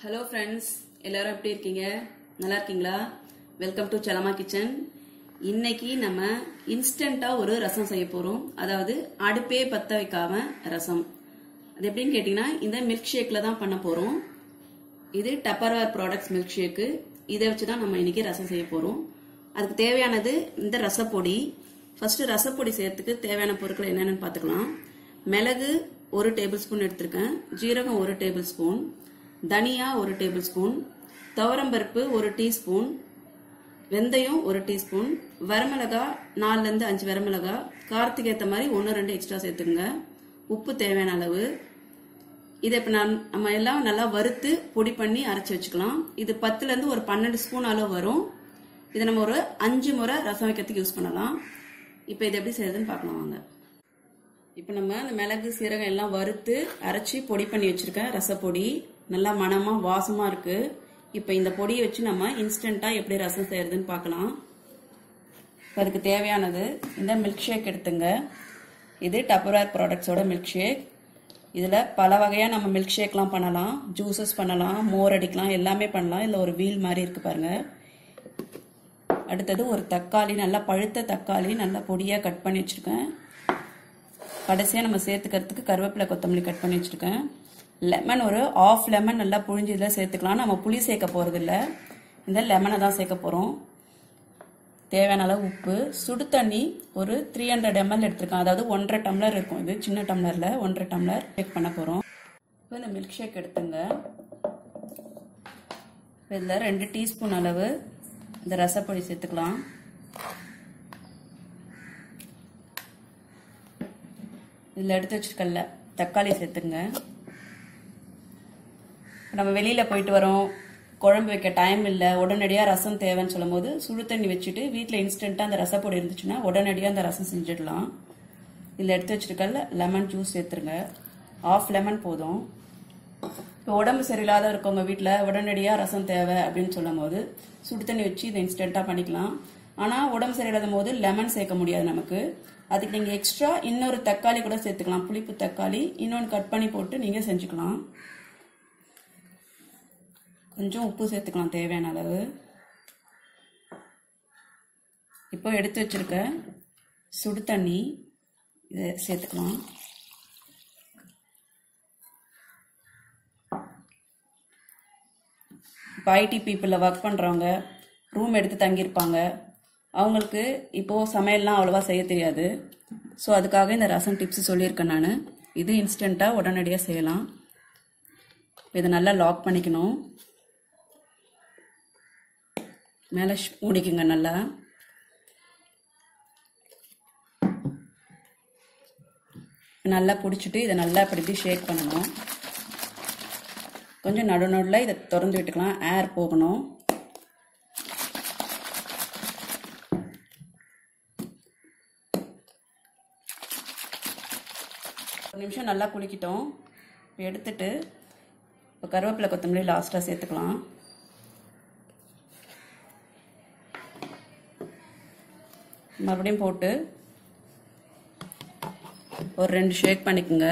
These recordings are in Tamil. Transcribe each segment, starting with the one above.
ஹலோ ஃப்ரெண்ட்ஸ் எல்லாரும் எப்படி இருக்கீங்க? நல்லா இருக்கீங்களா? வெல்கம் டு செலமா கிச்சன் இன்னைக்கு நம்ம இன்ஸ்டண்டா ஒரு ரசம் செய்ய போறோம். அதாவது அடுப்பே பத்த வைக்காம ரசம். அது எப்படின்னு கேட்டீங்கன்னா இந்த மில்க் ஷேக்ல தான் பண்ண போறோம். இது டப்பர்வேர் ப்ராடக்ட்ஸ் மில்க் ஷேக்கு இதை வச்சு தான் நம்ம இன்னைக்கு ரசம் செய்ய போறோம். அதுக்கு தேவையானது இந்த ரசப்பொடி. ஃபர்ஸ்ட் ரசப்பொடி செய்யறதுக்கு தேவையான பொருட்கள் என்னென்னு பார்த்துக்கலாம். மிளகு ஒரு டேபிள் ஸ்பூன் எடுத்திருக்கேன். ஜீரகம் ஒரு டேபிள் ஸ்பூன் தனியா ஒரு டேபிள் ஸ்பூன் துவரம்பருப்பு ஒரு டீஸ்பூன் வெந்தயம் ஒரு டீஸ்பூன் வரமிளகா நாலுலேருந்து அஞ்சு வரமிளகா காரத்துக்கு ஏற்ற மாதிரி ஒன்று ரெண்டு எக்ஸ்ட்ரா சேர்த்துக்கோங்க உப்பு தேவையான அளவு. இதை இப்போ நான் நம்ம எல்லாம் நல்லா வறுத்து பொடி பண்ணி அரைச்சி வச்சுக்கலாம். இது பத்துலேருந்து ஒரு பன்னெண்டு ஸ்பூன் அளவு வரும். இதை நம்ம ஒரு அஞ்சு முறை ரசம் வைக்கிறதுக்கு யூஸ் பண்ணலாம். இப்போ இது எப்படி செய்யறதுன்னு பார்க்கலாம் வாங்க. இப்போ நம்ம இந்த மிளகு சீரகம் எல்லாம் வறுத்து அரைச்சி பொடி பண்ணி வச்சிருக்கேன் ரசப்பொடி. நல்லா மனமாக வாசமா இருக்கு. இப்போ இந்த பொடியை வச்சு நம்ம இன்ஸ்டண்டா எப்படி ரசம் செய்யறதுன்னு பார்க்கலாம். இப்போ அதுக்கு தேவையானது இந்த மில்க் ஷேக் எடுத்துங்க. இது டப்பர்வேர் ப்ராடக்ட்ஸோட மில்க் ஷேக் இதில் பல வகையாக நம்ம மில்க் ஷேக்லாம் பண்ணலாம். ஜூஸஸ் பண்ணலாம் மோர் அடிக்கலாம் எல்லாமே பண்ணலாம். இதில் ஒரு வீல் மாதிரி இருக்கு பாருங்க. அடுத்தது ஒரு தக்காளி நல்லா பழுத்த தக்காளி நல்லா பொடியாக கட் பண்ணி வச்சுருக்கேன். கடைசியாக நம்ம சேர்த்துக்கிறதுக்கு கருவேப்பிலை கொத்தமல்லி கட் பண்ணி வச்சுருக்கேன். லெமன் ஒரு ஆஃப் லெமன் நல்லா புழிஞ்சு இதில் சேர்த்துக்கலாம். நம்ம புளி சேர்க்க போகிறது இல்லை இந்த லெமனை தான் சேர்க்க போகிறோம் தேவையான அளவு உப்பு. சுடு தண்ணி ஒரு த்ரீ ஹண்ட்ரட் எம்எல் எடுத்திருக்கேன் அதாவது ஒன்றரை டம்ளர் இருக்கும். இது சின்ன டம்ளரில் ஒன்றரை டம்ளர் செக் பண்ண போகிறோம் இப்போ இந்த மில்க் ஷேக் எடுத்துங்க. இதில் ரெண்டு டீஸ்பூன் அளவு இந்த ரசப்பொடி சேர்த்துக்கலாம். இதில் எடுத்து வச்சிருக்கல தக்காளி சேர்த்துங்க. நம்ம வெளியில் போயிட்டு வரோம் குழம்பு வைக்க டைம் இல்லை உடனடியாக ரசம் தேவைன்னு சொல்லும் போது சுடு தண்ணி வச்சுட்டு வீட்டில் இன்ஸ்டண்ட்டாக அந்த ரசப்பொடி இருந்துச்சுன்னா உடனடியாக அந்த ரசம் செஞ்சிடலாம். இதில் எடுத்து வச்சிருக்கல லெமன் ஜூஸ் சேர்த்துருங்க. ஆஃப் லெமன் போதும். இப்போ உடம்பு சரியில்லாத இருக்கவங்க வீட்டில் உடனடியாக ரசம் தேவை அப்படின்னு சொல்லும் போது சுடு தண்ணி வச்சு இதை இன்ஸ்டண்ட்டாக பண்ணிக்கலாம். ஆனால் உடம்பு சரியில்லாத போது லெமன் சேர்க்க முடியாது நமக்கு. அதுக்கு நீங்கள் எக்ஸ்ட்ரா இன்னொரு தக்காளி கூட சேர்த்துக்கலாம். புளிப்பு தக்காளி இன்னொன்று கட் பண்ணி போட்டு நீங்கள் செஞ்சுக்கலாம். கொஞ்சம் உப்பு சேர்த்துக்கலாம் தேவையான அளவு. இப்போ எடுத்து வச்சிருக்க சுடு தண்ணி இதை சேர்த்துக்கலாம். இப்போ ஐடி பீப்புளில் ஒர்க் பண்ணுறவங்க ரூம் எடுத்து தங்கியிருப்பாங்க. அவங்களுக்கு இப்போது சமையல்லாம் அவ்வளோவா செய்ய தெரியாது. ஸோ அதுக்காக இந்த ரசம் டிப்ஸ் சொல்லியிருக்கேன் நான். இது இன்ஸ்டண்ட்டாக உடனடியாக செய்யலாம். இதை நல்லா லாக் பண்ணிக்கணும். மேலே மூடிக்குங்க நல்லா. நல்லா பிடிச்சிட்டு இதை நல்லா இப்படி இப்படி ஷேக் பண்ணணும். கொஞ்சம் நடு நடுவில் இதை திறந்து விட்டுக்கலாம். ஏர் போகணும். ஒரு நிமிஷம் நல்லா குளிக்கிட்டோம். இப்போ எடுத்துட்டு இப்போ கருவேப்பிலை கொத்தமல்லி லாஸ்ட்டாக சேர்த்துக்கலாம். மறுபடியும் போட்டு ஒரு ரெண்டு ஷேக் பண்ணிக்கோங்க.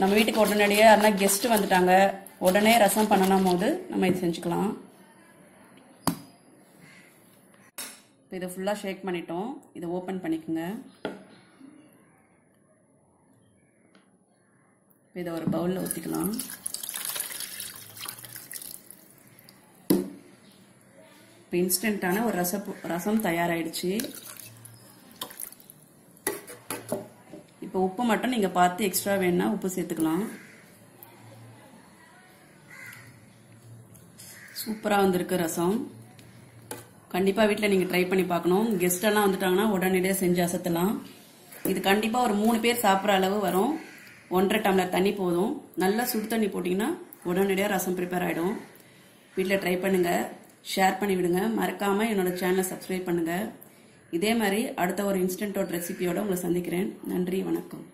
நம்ம வீட்டுக்கு உடனடியாக யாருனா கெஸ்ட் வந்துட்டாங்க. உடனே ரசம் பண்ணணும் போது நம்ம இது செஞ்சுக்கலாம். இப்போ இதை ஃபுல்லாக ஷேக் பண்ணிட்டோம். இதை ஓப்பன் பண்ணிக்கோங்க. இதை ஒரு பவுலில் ஊற்றிக்கலாம் இப்போ இன்ஸ்டண்ட்டான ஒரு ரச ரசம் தயாராகிடுச்சு இப்போ உப்பு மட்டும் நீங்கள் பார்த்து எக்ஸ்ட்ரா வேணுன்னா உப்பு சேர்த்துக்கலாம். சூப்பராக வந்திருக்கு ரசம். கண்டிப்பாக வீட்டில் நீங்கள் ட்ரை பண்ணி பார்க்கணும். கெஸ்டெல்லாம் வந்துட்டாங்கன்னா உடனடியாக செஞ்சு அசத்தலாம். இது கண்டிப்பாக ஒரு மூணு பேர் சாப்பிட்ற அளவு வரும். ஒன்றரை டம்ளர் தண்ணி போதும். நல்லா சுடு தண்ணி போட்டிங்கன்னா உடனடியாக ரசம் ப்ரிப்பேர் ஆகிடும் வீட்டில் ட்ரை பண்ணுங்கள் ஷேர் பண்ணிவிடுங்க மறக்காமல் என்னோட சேனலை சப்ஸ்கிரைப் பண்ணுங்கள் இதே மாதிரி அடுத்த ஒரு இன்ஸ்டன்ட் ரெசிபியோட உங்களை சந்திக்கிறேன். நன்றி வணக்கம்.